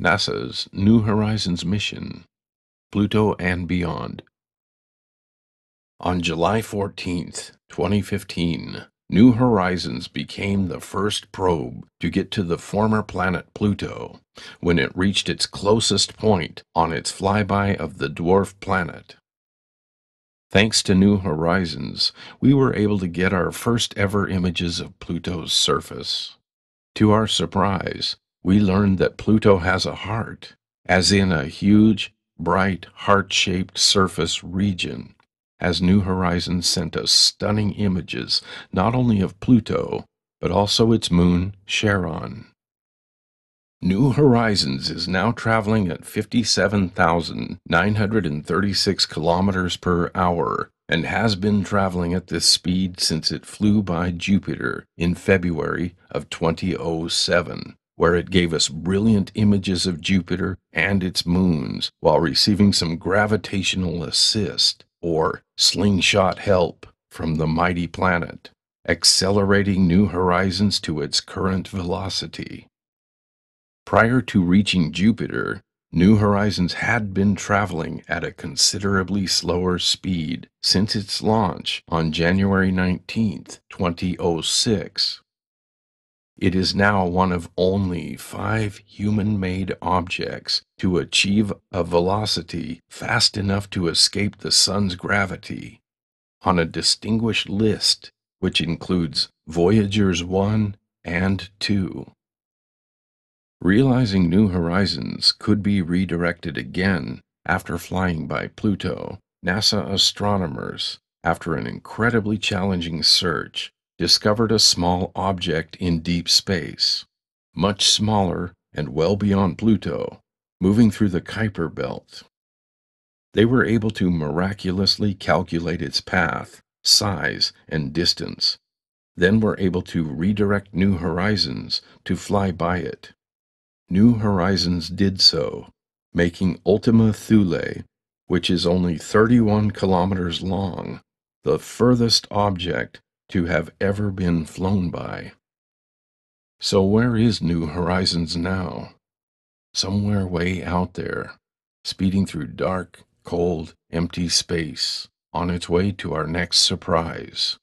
NASA's New Horizons mission, Pluto and Beyond. On July 14, 2015, New Horizons became the first probe to get to the former planet Pluto when it reached its closest point on its flyby of the dwarf planet. Thanks to New Horizons, we were able to get our first ever images of Pluto's surface. To our surprise, we learned that Pluto has a heart, as in a huge, bright, heart shaped surface region, as New Horizons sent us stunning images not only of Pluto, but also its moon, Charon. New Horizons is now traveling at 57,936 kilometers per hour and has been traveling at this speed since it flew by Jupiter in February of 2007 where it gave us brilliant images of Jupiter and its moons while receiving some gravitational assist or slingshot help from the mighty planet, accelerating New Horizons to its current velocity. Prior to reaching Jupiter, New Horizons had been traveling at a considerably slower speed since its launch on January 19, 2006. It is now one of only five human made objects to achieve a velocity fast enough to escape the Sun's gravity on a distinguished list which includes Voyagers 1 and 2. Realizing New Horizons could be redirected again after flying by Pluto, NASA astronomers, after an incredibly challenging search, discovered a small object in deep space, much smaller and well beyond Pluto, moving through the Kuiper Belt. They were able to miraculously calculate its path, size, and distance, then were able to redirect New Horizons to fly by it. New Horizons did so, making Ultima Thule, which is only 31 kilometers long, the furthest object to have ever been flown by. So, where is New Horizons now? Somewhere way out there, speeding through dark, cold, empty space, on its way to our next surprise.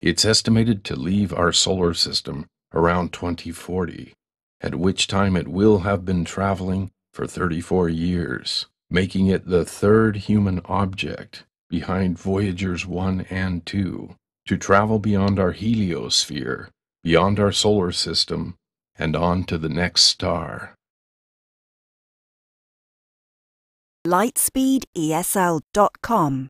It's estimated to leave our solar system around 2040, at which time it will have been traveling for 34 years, making it the third human object behind Voyagers 1 and 2 to travel beyond our heliosphere, beyond our solar system, and on to the next star. lightspeedesl.com